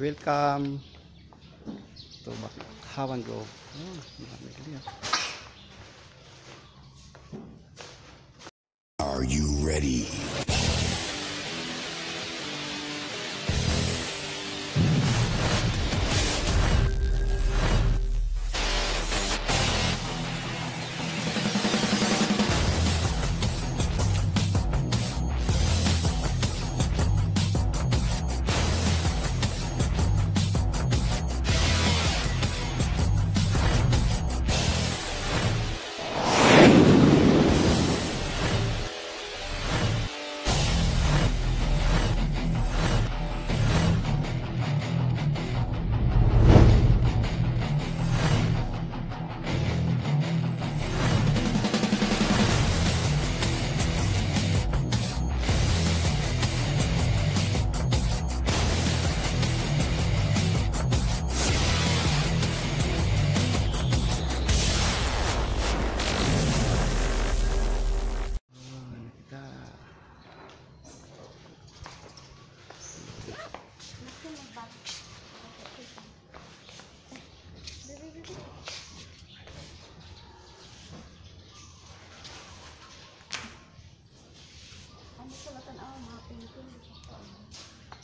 Welcome to Bakawan Grove. Are you ready?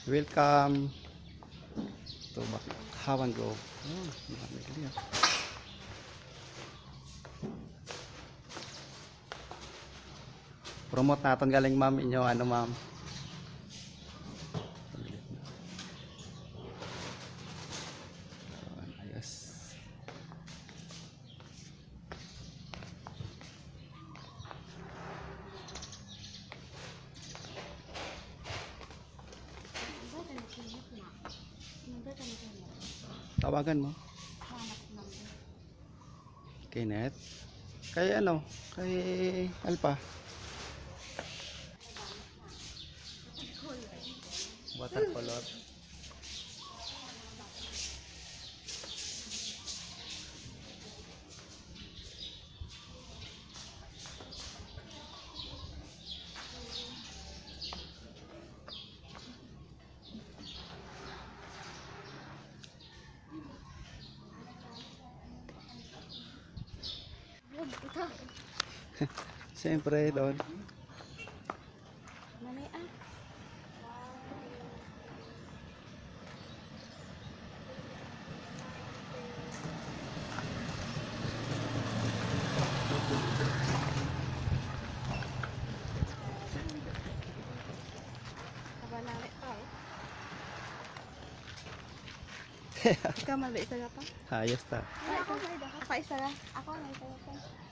Welcome to Bakawan Grove. Oh, marami ka diyan. Promote natin galing ma'am inyo ano ma'am. Ayos. Tawagan mo. Kenneth. Kay ano? Kay Alpa. Watercolor. Siyempre doon. Ikaw mali isa ka pa? Ayos ta. Ako. Ako isa lang. Ako na isa ka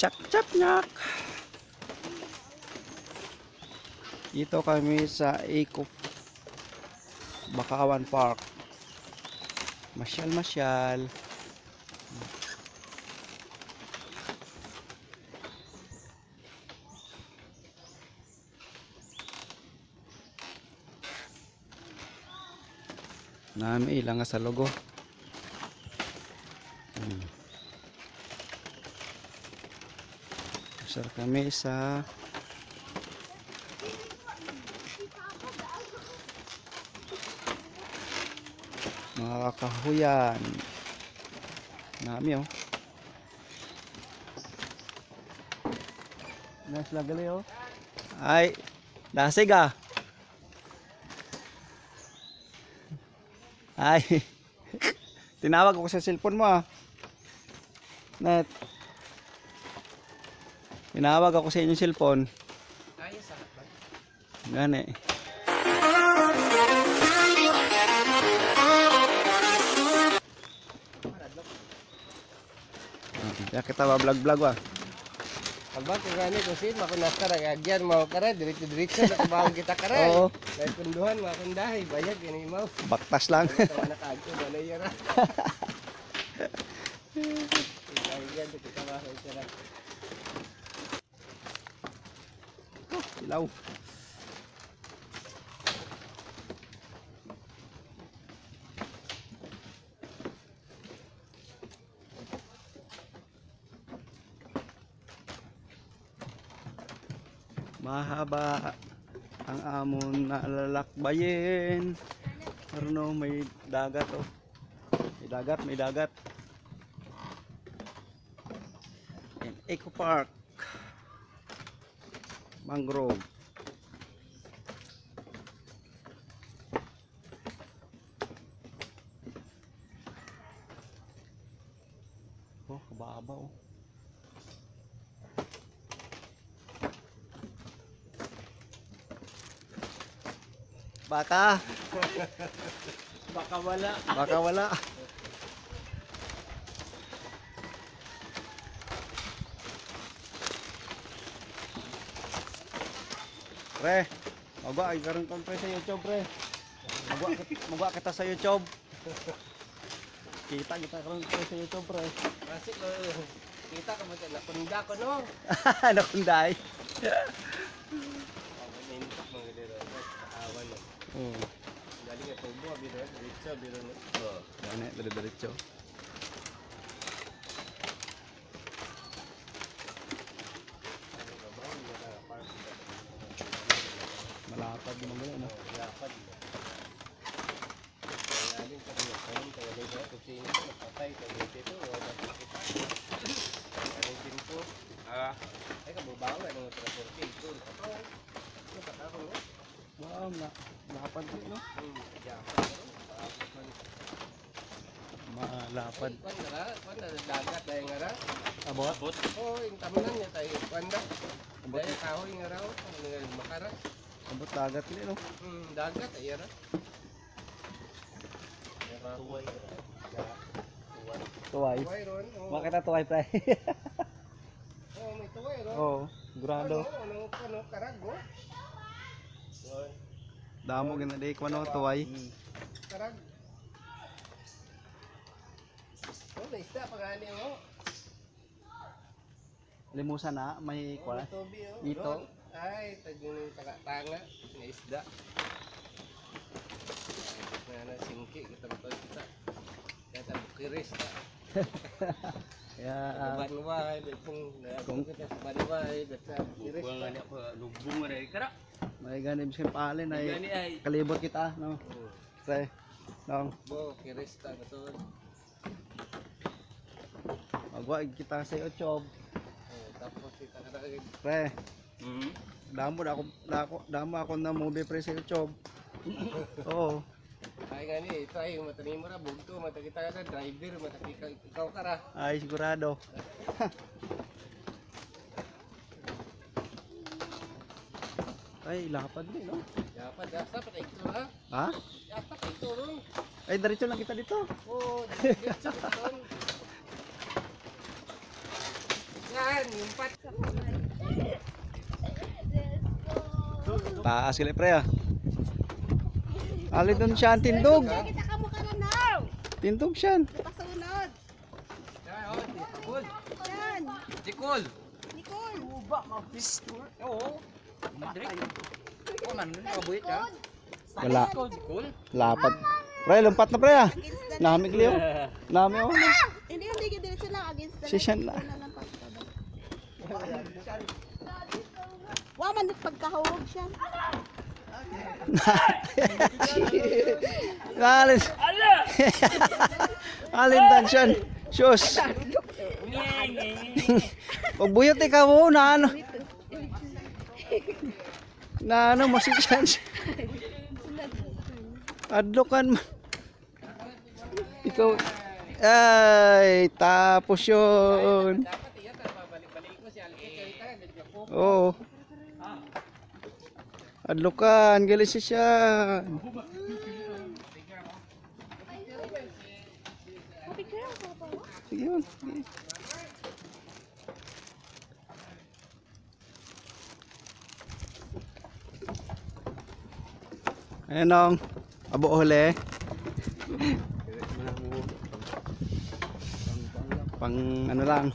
chak chak nyak dito kami sa Eco Bakawan Park. Masyal masyal nami ilang sa logo. Usar kami sa mga kahuyan. Nami oh. Nice lang gali oh. Ay, dasig ah. Ay. Tinawag ako sa cellphone mo ah. Net. Tinawag ako sa inyong cellphone. Ayos ah. Gani. Ya kita ba vlog vlog wa. Pagba ko gani ko sin makunas ka agyan mo kara diretso diretso na kubaw kita kara. Oo. Dahil kunduhan makundahay bayag gani mo. Baktas lang. Tawa na kaagto na yara. Agyan kita ba sa sira. Ilaw. Mahaba ang amon na lalakbayin. Ano may dagat oh. May dagat, may dagat. Yan, Eco Park. Mangrove. Oh, kababa oh. Baka, Baka wala. baka wala. Pre, magwa ay karon kon pre sa YouTube pre. Magwa magwa kita sa YouTube. Kita kita karon pre sa YouTube pre. Kasi ko kita ka mo sa nakunda ko no. Nakunday. Oh, no. Oh, Dali ka tubo biro diretso biro. Oh. gani dire-diretso. Malapad mo gani no. Dapat. Galing ka rin karon ka wala sa kusina ko napatay ka dito wala nakita. Galing din ko. Ah, ay kabubaw na ng transporte ito. Kapag ano pa ako no? Wow, na lapad din no. Hmm, ya. Malapad. Kwan na ra, kwan na dagat dahil nga ra. Abot. Oo, yung tamanan niya tayo. Kwan na. Abot. Dahil kahoy nga raw. Ano nga makara. Abot dagat din no. Hmm, dagat ay ra. Tuway. Tuway. Tuway. Ron. oo. Makita tuway pre. Oo, may tuway ron. oh, grado. Ano, ano, ano, karago. Yun, Damo gina di ko ano tuway. karag. Oh, may isda pa gani mo. Limusan na may Oh, kwa. may Ay, tagyong taga-tanga. May isda. Nga na, singki. Kita to, kita. Kaya sa bukiris ta. Kaya Sa ah, banway, kung Kung- kita sa banway, sa bukiris ta. lubong nga rin kara. may gani biskin paalin ay kalibot kita no. Oh, Pre. No. Bo, kiris ta. Ito. Magwa kita sa YouTube. Tapos kita ka na Pre. Mm. Damo ako dako damo ako na movie pre sa YouTube. Oo. Ay gani, try yung mata mo ra bugto, mata kita ka driver, mata ikaw, ikaw ka ra. Ay sigurado. Ay lapad din no. Dapat dapat pa ito ha. Ha? Dapat ito ron. Ay diretso lang kita dito. Oh, dito ron. Yan, yung pat. Taas kili pre ah. Ali doon siya ang tindog. Tindog siya. Pasunod. Oh, Jikol. Yan. Jikol. Nicole. Oo. Madre. Ko man nakabuhit ka. Wala. Lapad. Pre, lumpat na pre ah. Namig liyo. Nami oh. Hindi, hindi, diretso lang against the Si Shan na. Una lang pagkabal. Wa man pagkahawag siya. Alin. Alin dan siyan. Shus. Pagbuyot ikaw mo na ano. Na ano masisyan siya. Adlokan man. Ikaw ay tapos yun. Dapat Adlokan, gali siya. Sige sige. Ayan ang abo huli. Pang ano lang.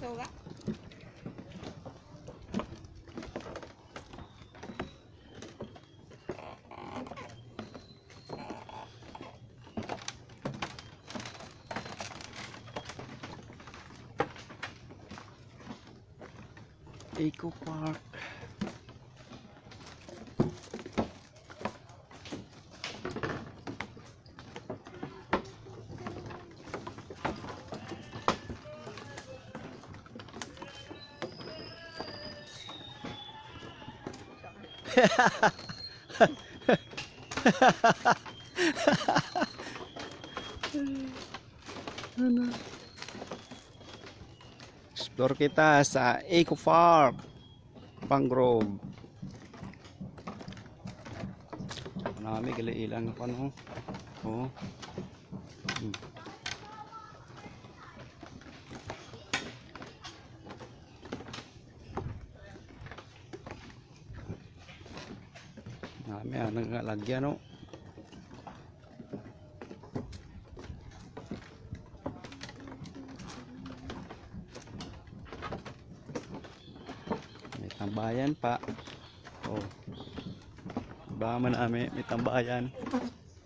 Eco Park. Explore kita sa Eco Farm. Pangrove. Nami gali ilang pa no. Oh. Hmm. Nami ang nagalagyan no. May tambayan pa. Oh. Ba man namin may tambayan.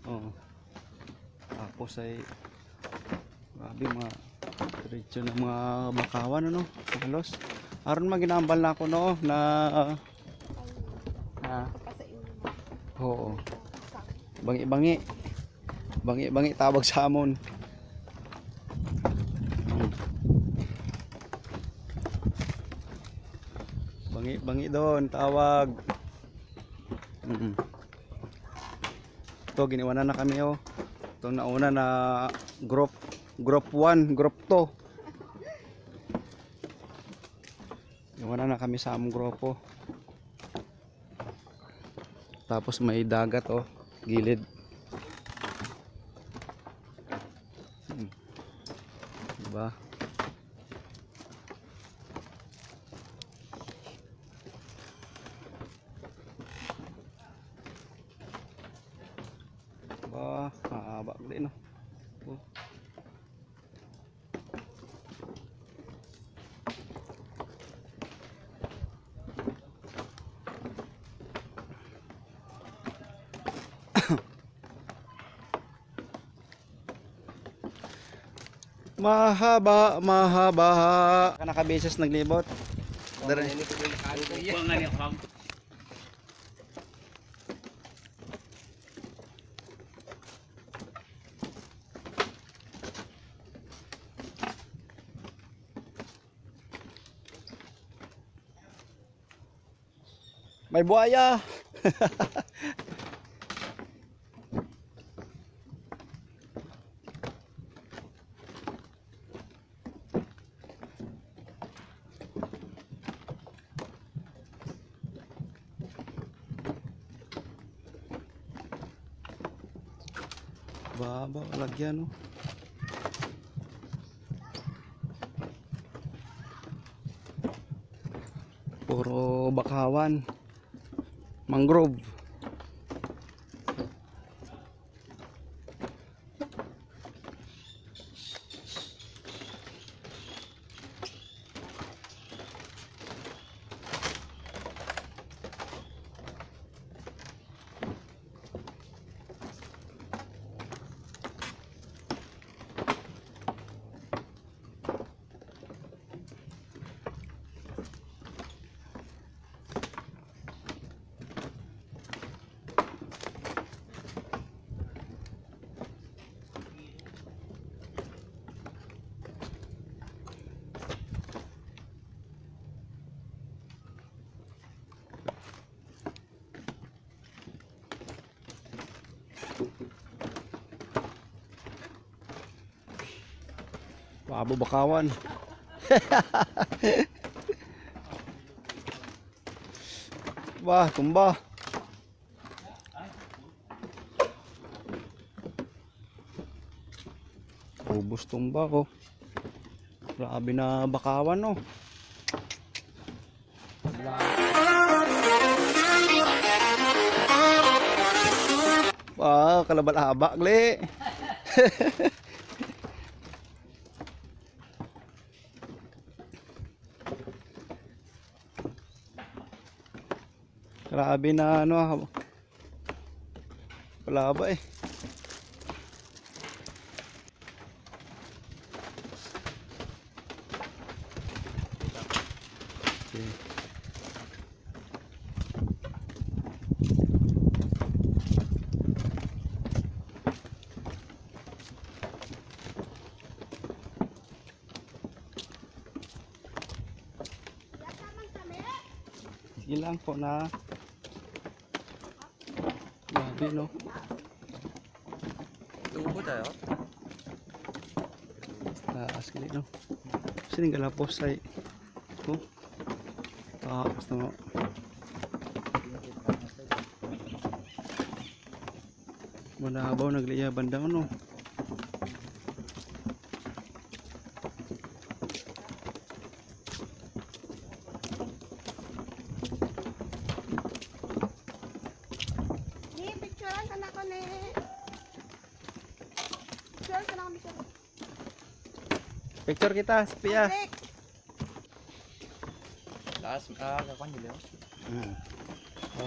Oh. Tapos ay grabe mga diretso ng mga bakawan ano, halos. Aron maginambal na ako no na ah, Pa sa inyo. oo. Bangi-bangi. Bangi-bangi tawag sa amon. Hmm. Bangi-bangi doon tawag. Mm. Ito giniwanan na kami oh. Ito nauna na group group 1, group 2. Iwanan na kami sa among grupo. Tapos may dagat oh, gilid. Hmm. Diba? Ba, mahaba ko din no. Oh. Mahaba, mahaba. Kanakabeses naglibot. Dara- Ini ko yung kanto iya. Buang nga niya, pam. May buaya. Baba, lagyan no. Puro bakawan. Mangrove. Pabo bakawan. Wah, tumba. Ubus tumba ko. Grabe na bakawan no. Wah, kalabal-habak gle. Grabe na ano. Wala ba eh. Okay. Sige lang po na. Grabe no. Tubo tayo. Taas kali no. Sini galapos ay. Oh. Taas no. Manabaw nagliya banda no. Ni, picturean ka na ko ni. Picturean ka na kami siya. Picture kita, Spia. Alex, Taas, ah, kakuan nila. Hmm.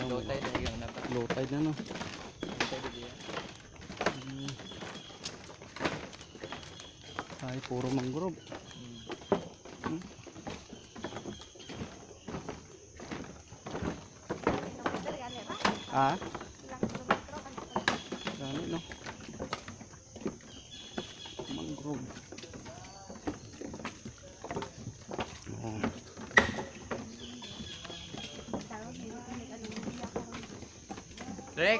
Low Oh, tide na yung napa. low tide na no. Low tide din. Hmm. Ay, puro mangrove. ba? Ah, gani no. Mangrove. Oh. Tawag dito ni Alulia ko. Gabot.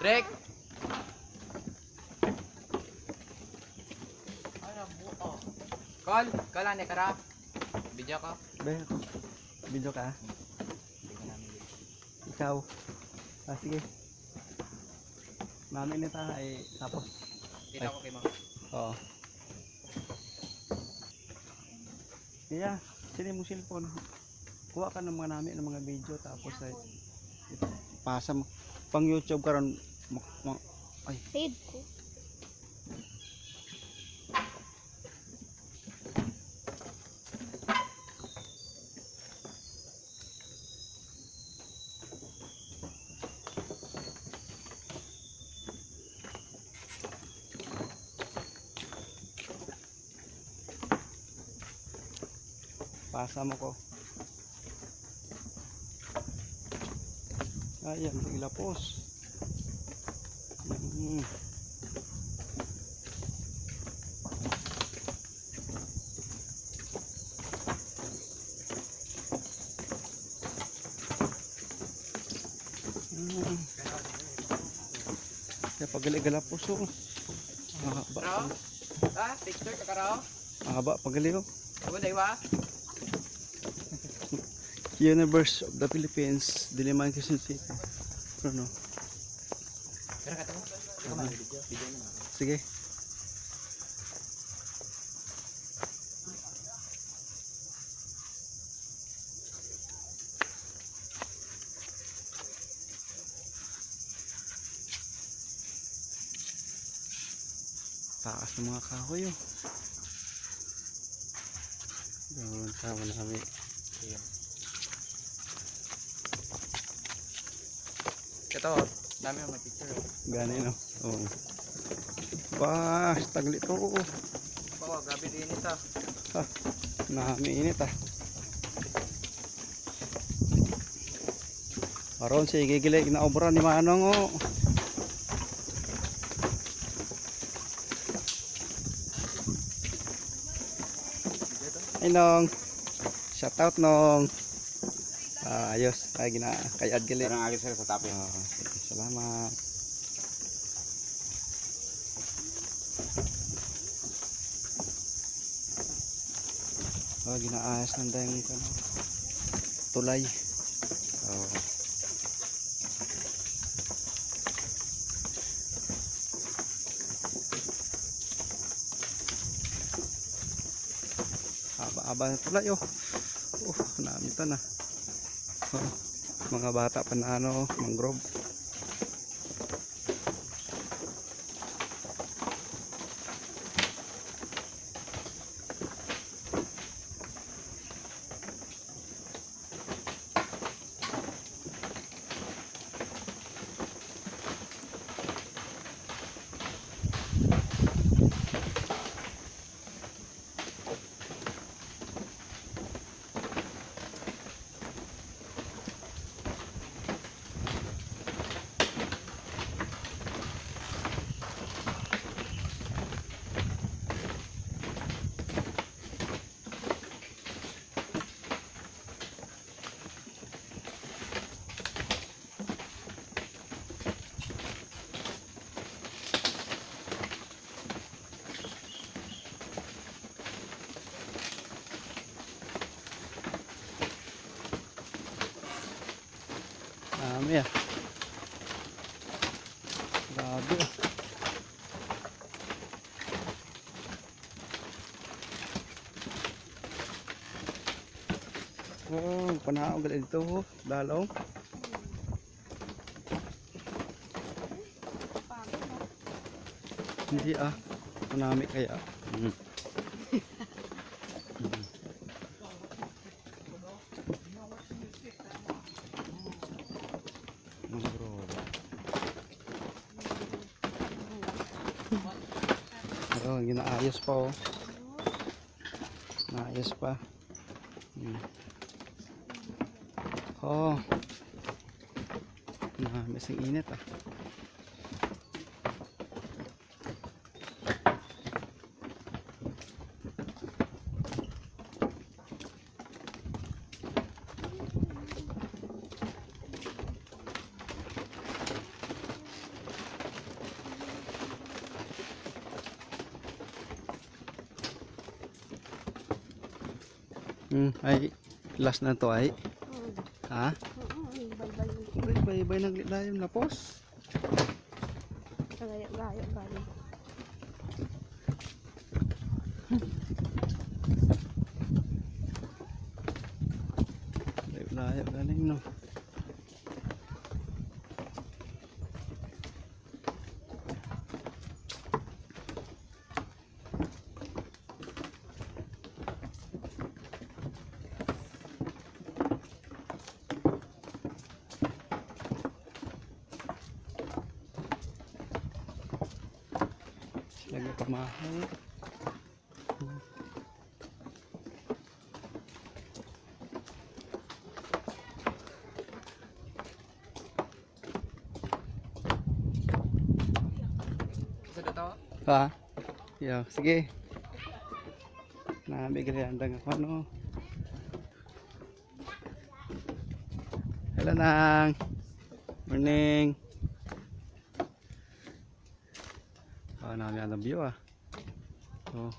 Drek! Call! Call ane kara. Video ko. Be, video ka. Ikaw. Ah, sige. Namin nita ay tapos. Kita ko kay mo. Oo. Kaya, sini mo cellphone. Kuha ka ng mga namin ng mga video tapos ay pasa mo. Pang YouTube karon mak- Paid ko. pasa mo ko. Ayan, ilapos. Mm. Mm. Kaya pagali-gala puso. Mahaba. Kara? Ah, picture ka kara. Mahaba pagali oh. Universe of the Philippines, Diliman, Quezon City. Ano? Na. Sige. Taas ng mga kahoy oh. Gawin tama namin. Ito, dami mga picture. Gani no. Oh. Wah, tagli to. Bawa, gabi din ito. Namiinit ah. Aron si gigilig na obra ni Manong oh. Ay nong. Shout out nong. Ah, ayos. Ay gina kay Adgili. Parang agad sila sa tapin. Ah, sige, salamat. Oh, ginaayos ng dahil ano, tulay. Oh. Haba-haba na tulay oh. Oh, namita na. Oh, mga bata pa na ano, mangrove. Dami ah. Grabe ah. Oh, panahon gali dito. Dalaw. Hindi ah. Punami kaya. Mm. Oh, ginaayos pa oh. Naayos pa. Hmm. Oh. Mesing init ah. Hmm, ay last na to ay. Mm. Ha? Yung Uy, bay-bay naglalim na pos. gayo-gayo galing. Layo galing no. Ha? Yo, sige. Nabigay andang ako ano. Hello nang. Morning. Oh, nami ang view ah. Oh.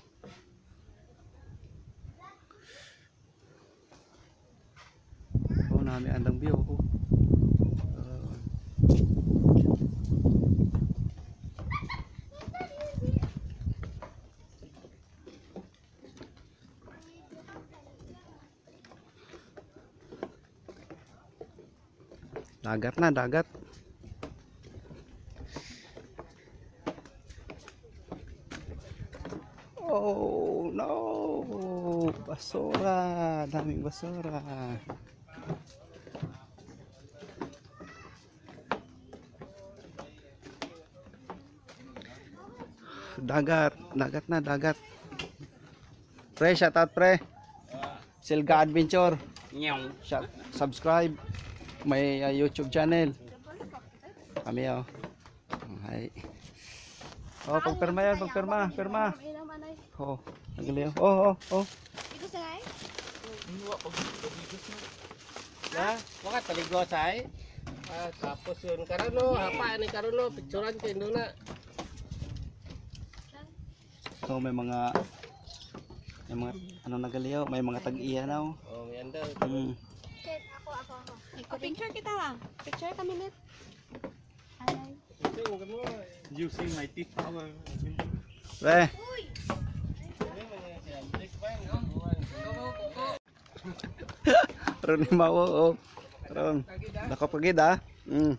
Oh, nami ang view. Oh. Oh. Dagat na, dagat. Oh, no. Basura. Daming basura. Dagat. Dagat na, dagat. Pre, shout out pre. Silga Adventure. Nyong. Shout, subscribe. May uh, YouTube channel. Kami oh. Hi. Oh, pagpirma yan, pagpirma, pirma. Oh, nagali oh. Oh, oh, oh. Ito sa ay. Na, wakat paligo say. Ah, tapos yun karano, hapa ni karano, picturean kay na. So may mga May mga ano nagaliyaw, may mga tag-iyanaw. Oh, may andal. Mm. Ako, ako, ako. O, picture kita lang. Picture kami yung gamo. Using my teeth power. ron ni mawo oh. Ron. Dako pagid ah. Mm.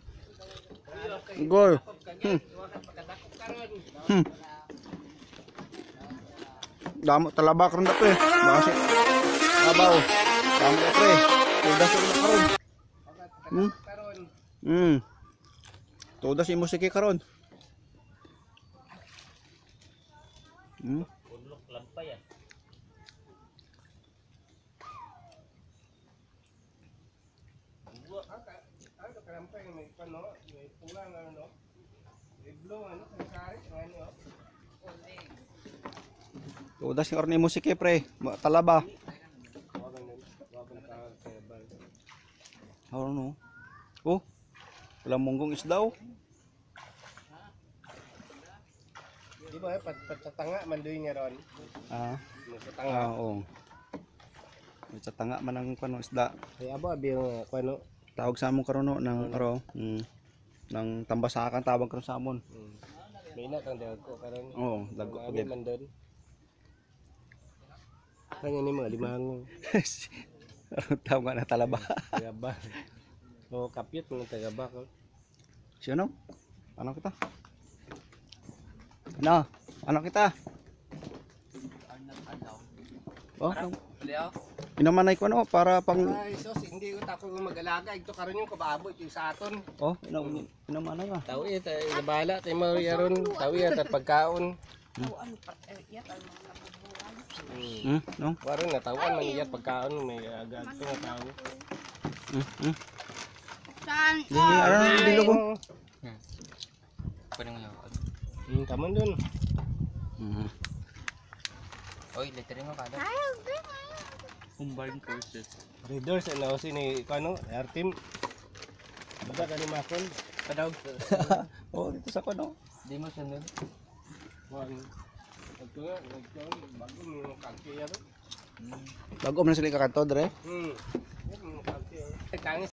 Gol. Hmm. Hmm. Damo talaba karon da pre. Basi. Abaw. Damo da pre. Tudas ko na karon. Hmm. Hmm. Tudas imo sige karon. Hmm. Ulok lampay ah. Ano karampay may pano, pulang ano blue ano, kari ano. Tudas yung orni musike pre. Ma- Talaba. Kaya ba. Ano no? Oh. Wala munggong isdaw. Di ba pat patatanga mandoy niya ron. Ah. May Ah, oo. May tanga man ang isda. Kaya abo abi yung ano. Tawag sa amon karon no ng aro. Mm. Nang tambasakan tawag karon sa amon. Hmm. May na kang dago ko karon. Oo, Ang ko din. man doon. Kanya ni mga limang tawag nga na talaba. kaya ba. O kapit mga taga ba ko. Sino? Ano kita? Ano? Ano kita? Oh, inamanay ko no para pang Ay, sos, hindi ko tako mag-alaga. Ito karon yung kababoy ito sa aton. oh, ina- inamanay ah. Tao iya, tayo nabala, tayo mo yaron. Tao iya, tayo pagkaon. O, ano pa? Eh, ang mga nabubuhay. Hmm. Hmm, no? Waron na tawon man iya pagkaon may agad to nga tao. Hmm, hmm. Saan? Di, ano, dilo ko. Pwede mo yun. Hmm, tamon dun. Mhm. Oy, lettering mo kada. Ayaw. Combined forces. Readers ano si ni kano, Artim. Bada ka ni Makon. Kadaw. Oh, dito sa kuno. Di mo sunod. Wan. Ito nga, bago mo kagkiya ro. Bago man sila kakanto dre. Hmm. Yan mo. Tangis